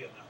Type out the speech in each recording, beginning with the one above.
be an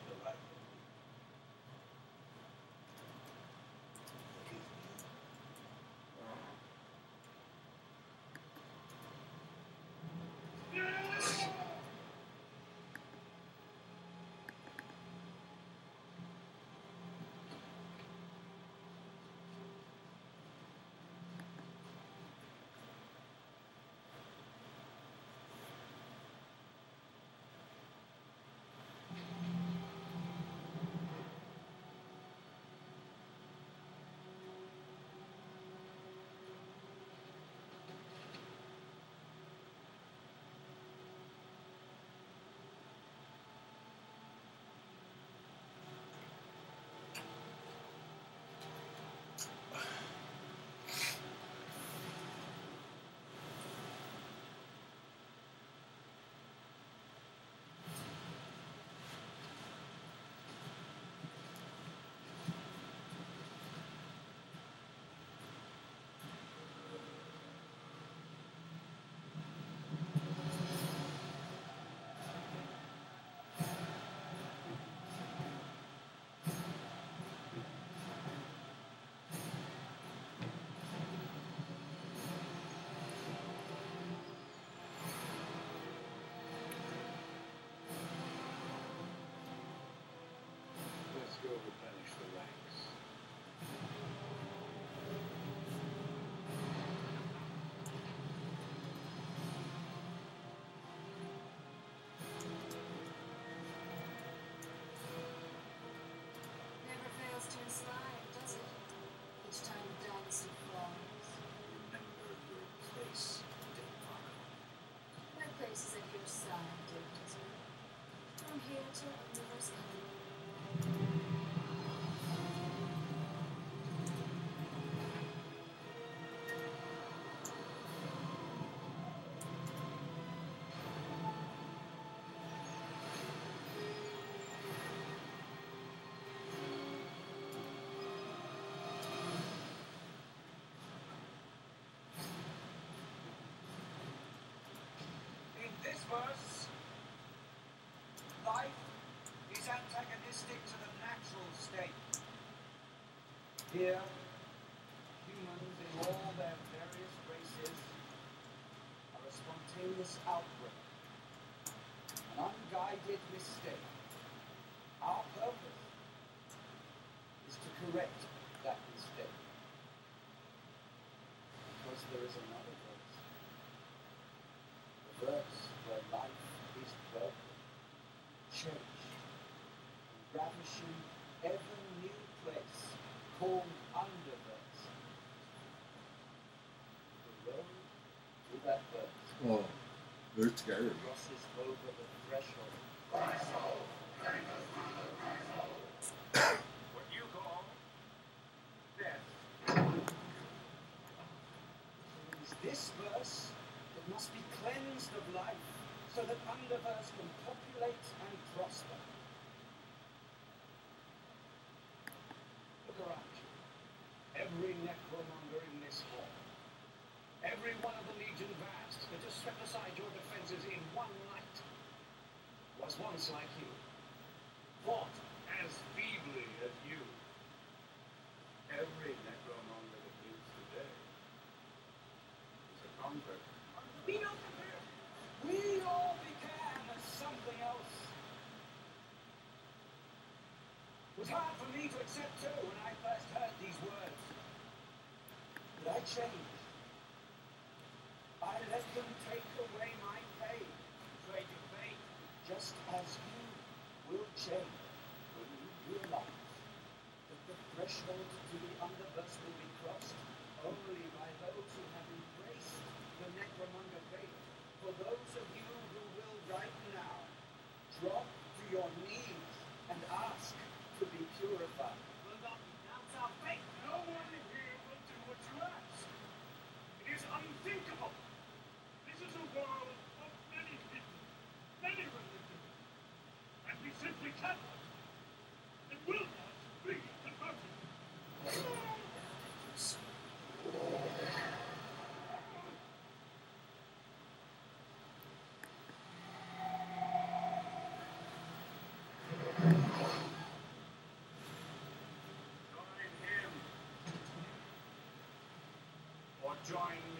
Financial Universe. Here, humans in all their various races are a spontaneous outbreak, an unguided mistake. Our purpose is to correct that mistake. Because there is another verse the verse where life is purple, changed, ravishing ever new place called underverse. The road to that verse Oh, they're scary. crosses over the threshold of my soul. What you call death. It is this verse that must be cleansed of life so that underverse can populate and prosper. Like you. Fought as feebly as you. Every necromonger that lives today is a convert. We all began. We all began as something else. It was hard for me to accept too when I first heard these words. But I changed. Change when you realize that the threshold to the underverse will be crossed only by those who have embraced the necromonger faith. For those of you who will right now drop to your knees and ask to be purified. Will not renounce our faith. No one here will do what you ask. It is unthinkable. This is a world of many people, many religions, and we simply cannot and will not be converted. Join